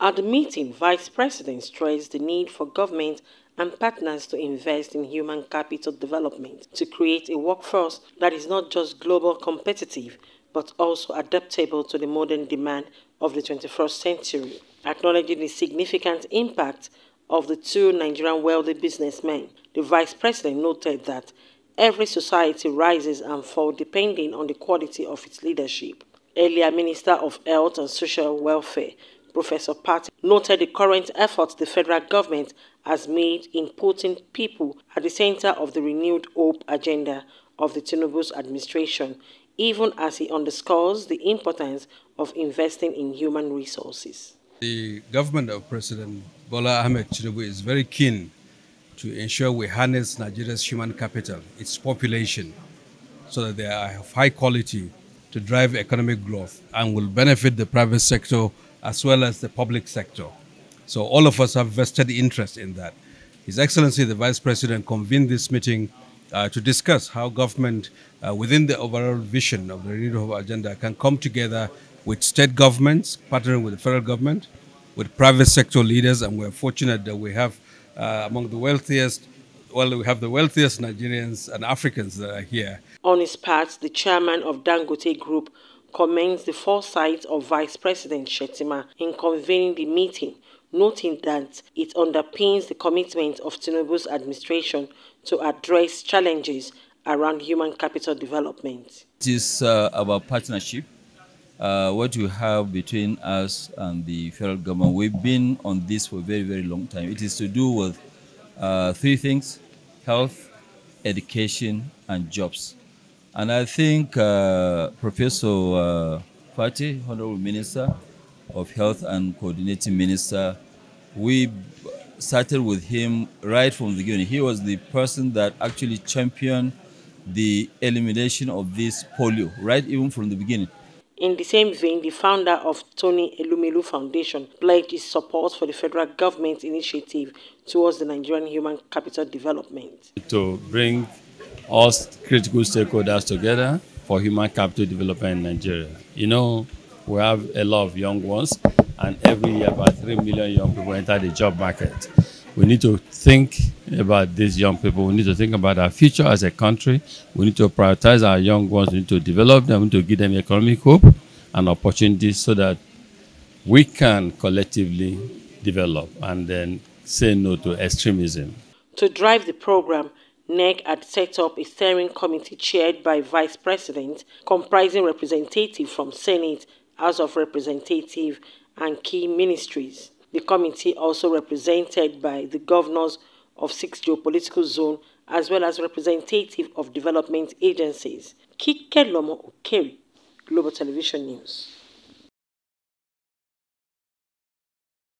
At the meeting, Vice President stressed the need for government and partners to invest in human capital development to create a workforce that is not just global competitive but also adaptable to the modern demand of the 21st century. Acknowledging the significant impact of the two Nigerian wealthy businessmen, the vice president noted that every society rises and falls depending on the quality of its leadership. Earlier Minister of Health and Social Welfare, Professor Pate, noted the current efforts the federal government has made in putting people at the center of the renewed hope agenda of the Tinubu's administration, even as he underscores the importance of investing in human resources. The government of President Bola Ahmed Tinubu is very keen to ensure we harness Nigeria's human capital, its population, so that they are of high quality to drive economic growth and will benefit the private sector as well as the public sector. So all of us have vested interest in that. His Excellency the Vice President convened this meeting uh, to discuss how government, uh, within the overall vision of the Renewable Agenda, can come together with state governments, partnering with the federal government, with private sector leaders, and we're fortunate that we have uh, among the wealthiest, well, we have the wealthiest Nigerians and Africans that are here. On his part, the chairman of Dangote Group commends the foresight of Vice President Shettima in convening the meeting noting that it underpins the commitment of Tinubu's administration to address challenges around human capital development. It is uh, about partnership, uh, what we have between us and the federal government. We've been on this for a very, very long time. It is to do with uh, three things, health, education, and jobs. And I think uh, Professor uh, Fati, Honorable Minister, of Health and Coordinating Minister, we started with him right from the beginning. He was the person that actually championed the elimination of this polio, right even from the beginning. In the same vein, the founder of Tony Elumelu Foundation pledged his support for the federal government initiative towards the Nigerian human capital development. To bring all critical stakeholders together for human capital development in Nigeria. You know, we have a lot of young ones, and every year about 3 million young people enter the job market. We need to think about these young people. We need to think about our future as a country. We need to prioritize our young ones. We need to develop them. We need to give them economic hope and opportunities so that we can collectively develop and then say no to extremism. To drive the program, NEC had set up a steering committee chaired by Vice President, comprising representatives from Senate, House of Representatives, and key ministries. The committee also represented by the governors of six geopolitical zones as well as representatives of development agencies. Kike Lomo Okeri, Global Television News.